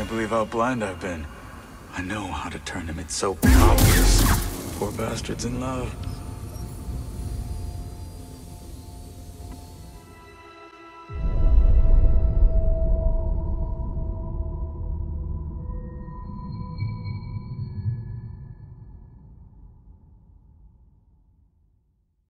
can't believe how blind I've been. I know how to turn him. It's so obvious. Poor bastard's in love.